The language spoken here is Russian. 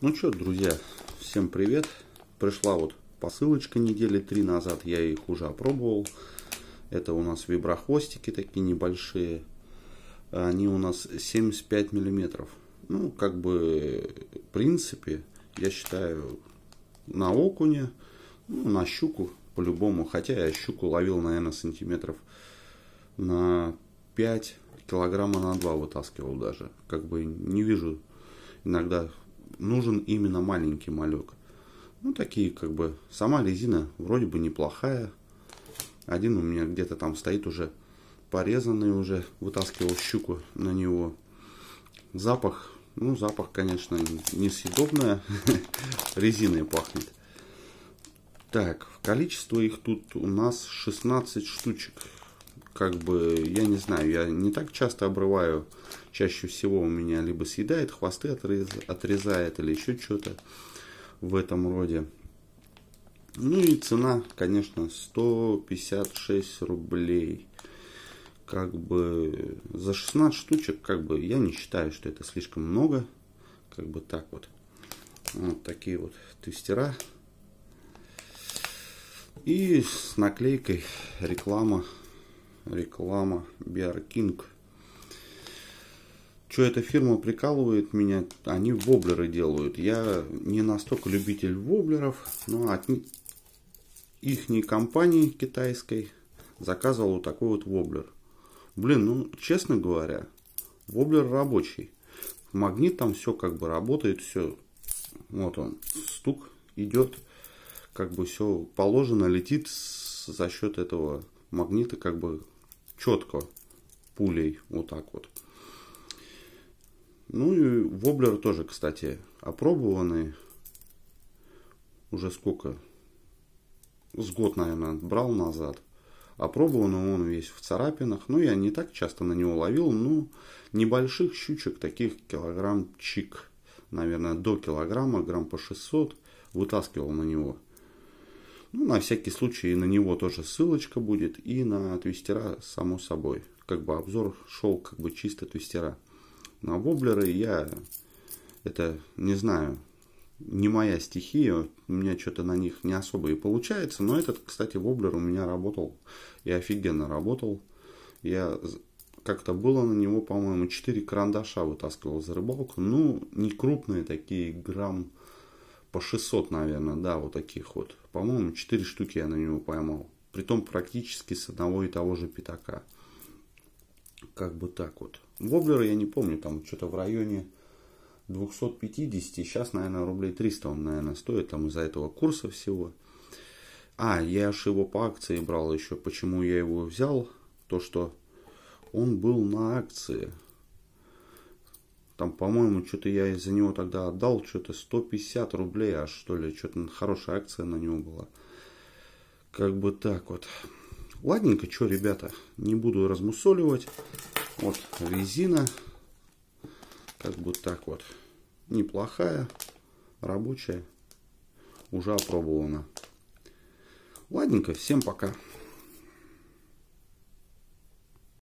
Ну что, друзья, всем привет. Пришла вот посылочка недели три назад, я их уже опробовал. Это у нас виброхвостики такие небольшие. Они у нас 75 миллиметров. Ну, как бы, в принципе, я считаю, на окуне, ну, на щуку по-любому. Хотя я щуку ловил, наверное, сантиметров на 5 килограмма на 2 вытаскивал даже. Как бы не вижу иногда нужен именно маленький малек. Ну, такие как бы, сама резина вроде бы неплохая. Один у меня где-то там стоит уже порезанный уже, вытаскивал щуку на него. Запах, ну, запах, конечно, несъедобная, резиной пахнет. Так, количество их тут у нас 16 штучек. Как бы, я не знаю, я не так часто обрываю чаще всего у меня либо съедает, хвосты отрез, отрезает или еще что-то в этом роде. Ну и цена, конечно, 156 рублей. Как бы за 16 штучек, как бы я не считаю, что это слишком много. Как бы так вот. Вот такие вот твистера. И с наклейкой реклама. Реклама Биаркинг. Что эта фирма прикалывает меня, они воблеры делают. Я не настолько любитель воблеров, но от их компании китайской заказывал вот такой вот воблер. Блин, ну, честно говоря, воблер рабочий. Магнит там все как бы работает, все. Вот он, стук идет, как бы все положено, летит за счет этого магнита как бы четко пулей, вот так вот. Ну и воблер тоже, кстати, опробованный. Уже сколько? С год, наверное, брал назад. Опробованный он весь в царапинах. Ну, я не так часто на него ловил. Ну, небольших щучек, таких килограмм чик. Наверное, до килограмма, грамм по 600. Вытаскивал на него. Ну, на всякий случай на него тоже ссылочка будет. И на твистера, само собой. Как бы обзор шел как бы чисто твистера. На воблеры я, это, не знаю, не моя стихия, у меня что-то на них не особо и получается, но этот, кстати, воблер у меня работал, и офигенно работал. Я как-то было на него, по-моему, 4 карандаша вытаскивал за рыбалку, ну, не крупные такие, грамм по 600, наверное, да, вот таких вот. По-моему, 4 штуки я на него поймал. Притом практически с одного и того же пятака. Как бы так вот. Воблера я не помню, там что-то в районе 250, сейчас, наверное, рублей 300 он, наверное, стоит, там из-за этого курса всего. А, я аж его по акции брал еще. Почему я его взял? То, что он был на акции. Там, по-моему, что-то я из-за него тогда отдал, что-то 150 рублей аж, что ли. Что-то хорошая акция на него была. Как бы так вот. Ладненько, что, ребята, не буду размусоливать. Вот резина, как бы так вот, неплохая, рабочая, уже опробована. Ладненько, всем пока.